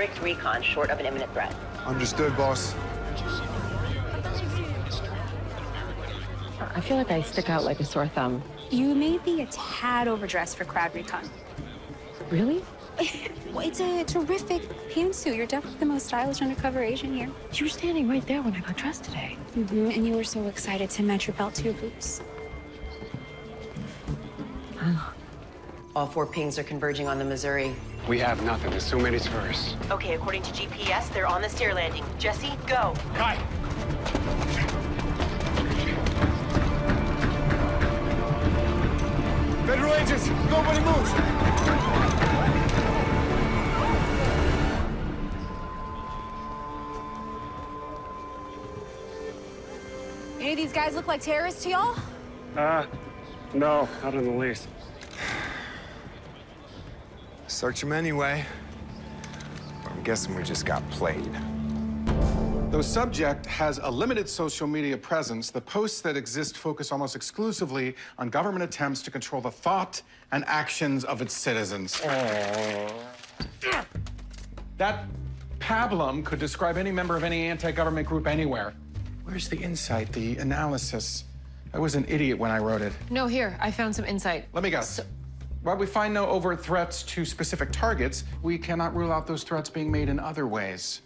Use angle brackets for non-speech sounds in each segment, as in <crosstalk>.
strict recon short of an imminent threat. Understood, boss. I feel like I stick out like a sore thumb. You may be a tad overdressed for crowd recon. Really? <laughs> Well, it's a terrific pantsuit. You're definitely the most stylish undercover agent here. You were standing right there when I got dressed today. Mm-hmm. And you were so excited to match your belt to your boots. All four pings are converging on the Missouri. We have nothing. Assume it's first. Okay, according to GPS, they're on the stair landing. Jesse, go. Kai! Federal agents, nobody moves. Any of these guys look like terrorists to y'all? Uh, no, not in the least. Search him anyway. I'm guessing we just got played. Though subject has a limited social media presence, the posts that exist focus almost exclusively on government attempts to control the thought and actions of its citizens. That pablum could describe any member of any anti-government group anywhere. Where's the insight, the analysis? I was an idiot when I wrote it. No, here, I found some insight. Let me guess. While we find no overt threats to specific targets, we cannot rule out those threats being made in other ways.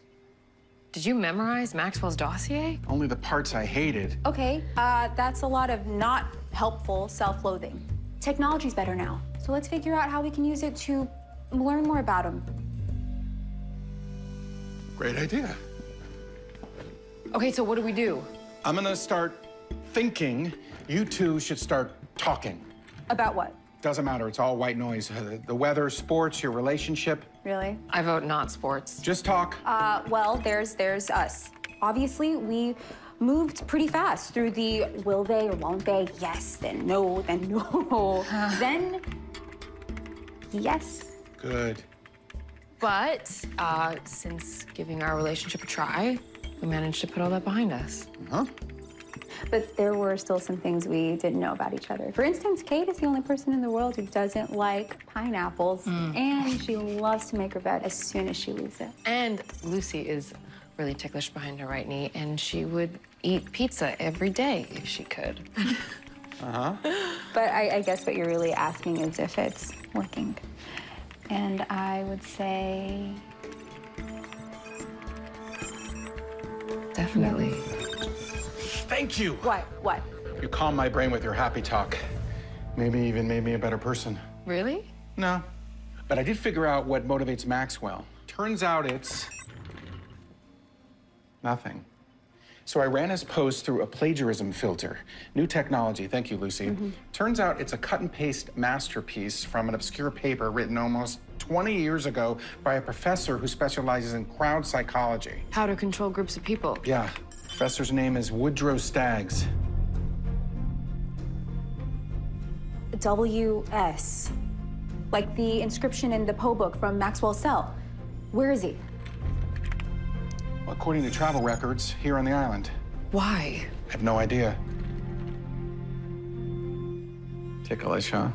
Did you memorize Maxwell's dossier? Only the parts I hated. Okay, uh, that's a lot of not helpful self-loathing. Technology's better now, so let's figure out how we can use it to learn more about him. Great idea. Okay, so what do we do? I'm gonna start thinking you two should start talking. About what? Doesn't matter, it's all white noise. The weather, sports, your relationship. Really? I vote not sports. Just talk. Uh, well, there's there's us. Obviously, we moved pretty fast through the will they or won't they? Yes, then no, then no, <sighs> then yes. Good. But uh, since giving our relationship a try, we managed to put all that behind us. Huh? But there were still some things we didn't know about each other. For instance, Kate is the only person in the world who doesn't like pineapples, and she loves to make her bed as soon as she leaves it. And Lucy is really ticklish behind her right knee, and she would eat pizza every day if she could. <laughs> Uh-huh. But I, I guess what you're really asking is if it's working. And I would say Definitely. Thank you. what? What? You calmed my brain with your happy talk. Maybe even made me a better person. Really? No. But I did figure out what motivates Maxwell. Turns out it's nothing. So I ran his post through a plagiarism filter. New technology. Thank you, Lucy. Mm-hmm. Turns out it's a cut and paste masterpiece from an obscure paper written almost 20 years ago by a professor who specializes in crowd psychology. How to control groups of people. Yeah, professor's name is Woodrow Staggs. WS. Like the inscription in the Poe book from Maxwell's cell. Where is he? According to travel records, here on the island. Why? I have no idea. Ticklish, huh?